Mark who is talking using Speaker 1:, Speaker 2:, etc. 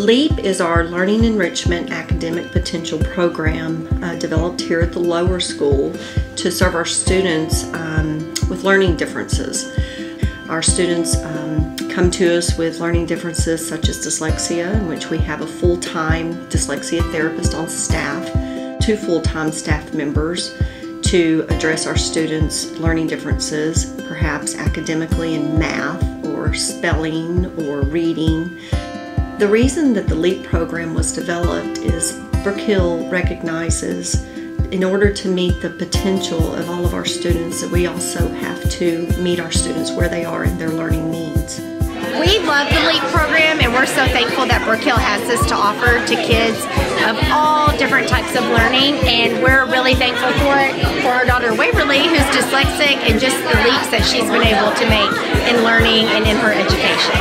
Speaker 1: LEAP is our Learning Enrichment Academic Potential Program uh, developed here at the lower school to serve our students um, with learning differences. Our students um, come to us with learning differences such as dyslexia, in which we have a full time dyslexia therapist on staff, two full time staff members to address our students' learning differences, perhaps academically in math or spelling or reading. The reason that the LEAP program was developed is Brook Hill recognizes in order to meet the potential of all of our students that we also have to meet our students where they are in their learning needs.
Speaker 2: We love the LEAP program and we're so thankful that Brook Hill has this to offer to kids of all different types of learning and we're really thankful for it for our daughter Waverly who's dyslexic and just the leaps that she's been able to make in learning and in her education.